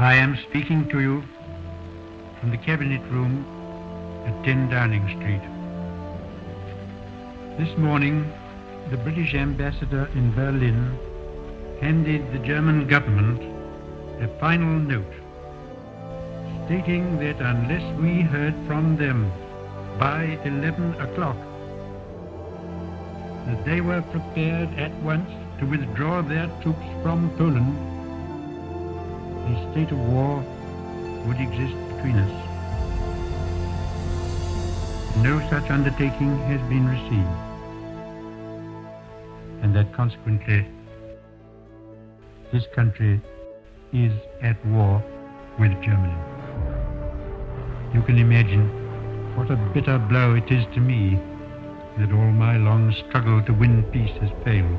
I am speaking to you from the Cabinet Room at 10 Downing Street. This morning, the British ambassador in Berlin handed the German government a final note stating that unless we heard from them by 11 o'clock, that they were prepared at once to withdraw their troops from Poland, a state of war would exist between us. No such undertaking has been received, and that consequently this country is at war with Germany. You can imagine what a bitter blow it is to me that all my long struggle to win peace has failed.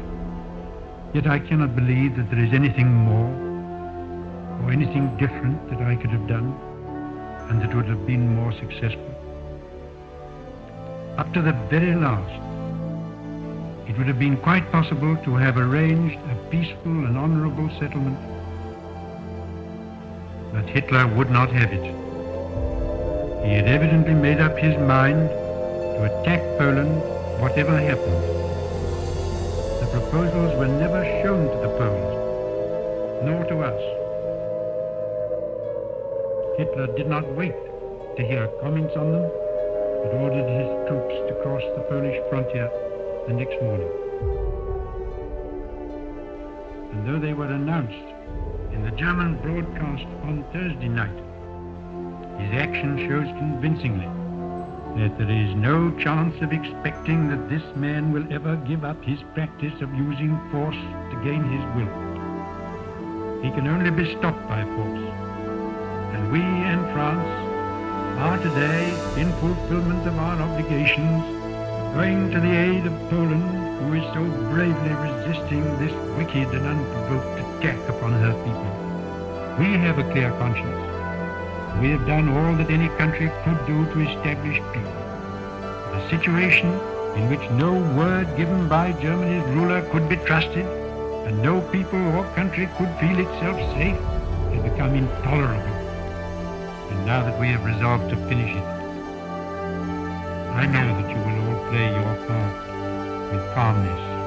Yet I cannot believe that there is anything more or anything different that I could have done and that would have been more successful. Up to the very last, it would have been quite possible to have arranged a peaceful and honorable settlement. But Hitler would not have it. He had evidently made up his mind to attack Poland whatever happened. The proposals were never shown to the Poles, nor to us. Hitler did not wait to hear comments on them, but ordered his troops to cross the Polish frontier the next morning. And though they were announced in the German broadcast on Thursday night, his action shows convincingly that there is no chance of expecting that this man will ever give up his practice of using force to gain his will. He can only be stopped by force. And we and France are today, in fulfillment of our obligations, going to the aid of Poland, who is so bravely resisting this wicked and unprovoked attack upon her people. We have a clear conscience. We have done all that any country could do to establish peace. A situation in which no word given by Germany's ruler could be trusted, and no people or country could feel itself safe, has become intolerable. Now that we have resolved to finish it, I know that you will all play your part with calmness